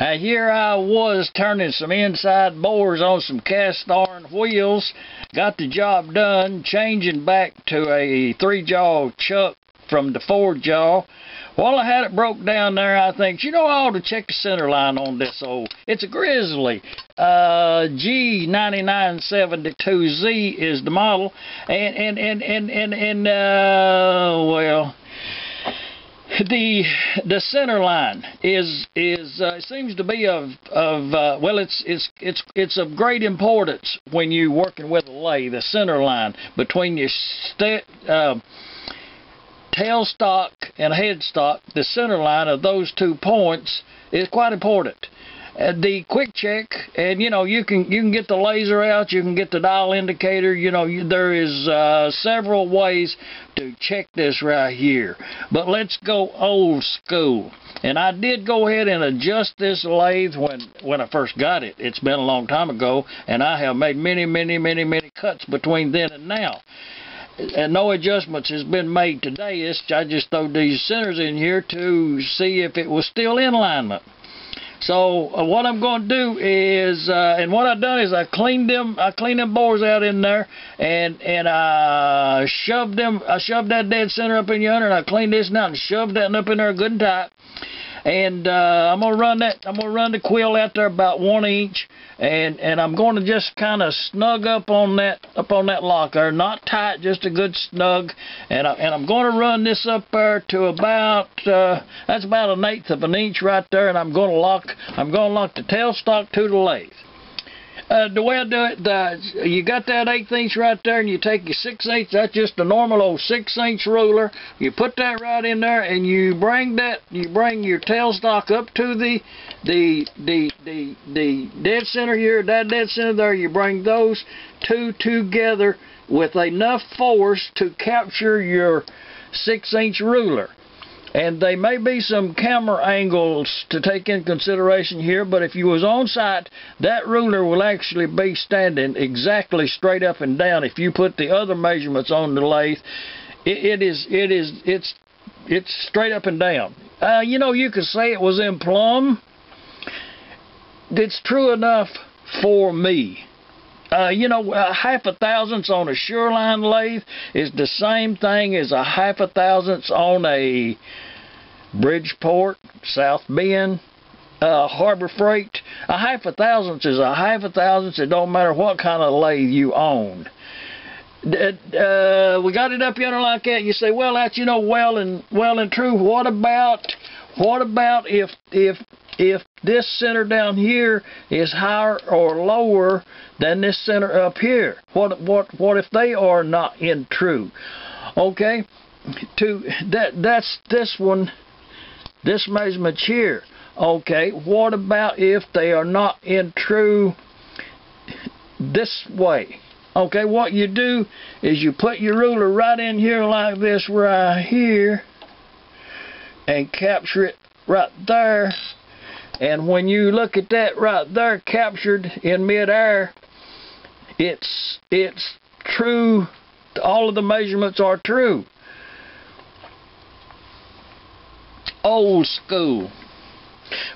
Uh, here I was turning some inside bores on some cast iron wheels. Got the job done, changing back to a three-jaw chuck from the four-jaw. While I had it broke down there, I think, you know, I ought to check the center line on this old. It's a Grizzly. Uh, G9972Z is the model. And, and, and, and, and, and uh, well, the the center line is is uh, seems to be of of uh, well it's it's it's it's of great importance when you're working with a lathe the center line between your st- uh, tailstock and headstock. The center line of those two points is quite important the quick check and you know you can you can get the laser out you can get the dial indicator you know you, there is uh, several ways to check this right here but let's go old school and I did go ahead and adjust this lathe when when I first got it it's been a long time ago and I have made many many many many cuts between then and now and no adjustments has been made today. It's, I just threw these centers in here to see if it was still in alignment. So uh, what I'm going to do is, uh, and what I've done is I cleaned them, I cleaned them bores out in there, and and I shoved them, I shoved that dead center up in yonder, and I cleaned this out and shoved that up in there good and tight and uh, I'm gonna run that. I'm gonna run the quill out there about one inch, and and I'm going to just kind of snug up on that up on that lock there, not tight, just a good snug, and I, and I'm going to run this up there to about uh, that's about an eighth of an inch right there, and I'm going to lock I'm going to lock the tailstock to the lathe. Uh, the way I do it, the, you got that eighth inch right there, and you take your six inch. That's just a normal old six inch ruler. You put that right in there, and you bring that, you bring your tailstock up to the, the, the, the, the dead center here, that dead center there. You bring those two together with enough force to capture your six inch ruler. And there may be some camera angles to take in consideration here, but if you was on site, that ruler will actually be standing exactly straight up and down. If you put the other measurements on the lathe, it, it is, it is, it's, it's straight up and down. Uh, you know, you could say it was in plumb. It's true enough for me. Uh, you know, a half a thousandths on a Sureline lathe is the same thing as a half a thousandths on a Bridgeport, South Bend, uh, Harbor Freight. A half a thousandths is a half a thousandths. It don't matter what kind of lathe you own. Uh, we got it up yonder like that. You say, well, that's you know well and well and true. What about what about if if if this center down here is higher or lower than this center up here? What what what if they are not in true? Okay, to that that's this one, this measurement here. Okay, what about if they are not in true this way? Okay, what you do is you put your ruler right in here like this right here and capture it right there and when you look at that right there captured in midair, it's it's true. All of the measurements are true. Old school.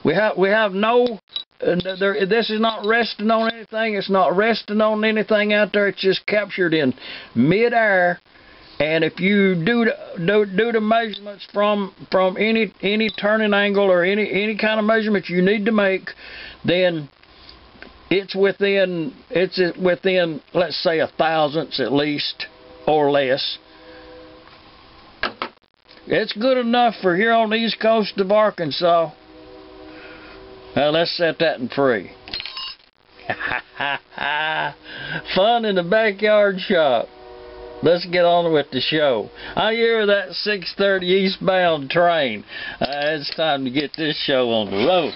We have we have no. Uh, there, this is not resting on anything. It's not resting on anything out there. It's just captured in midair and if you do do, do the measurements from from any any turning angle or any any kind of measurements you need to make, then it's within it's within let's say a thousandths at least or less. It's good enough for here on the east coast of Arkansas. Now let's set that in free. Fun in the backyard shop. Let's get on with the show. I hear that 6:30 eastbound train. Uh, it's time to get this show on the road.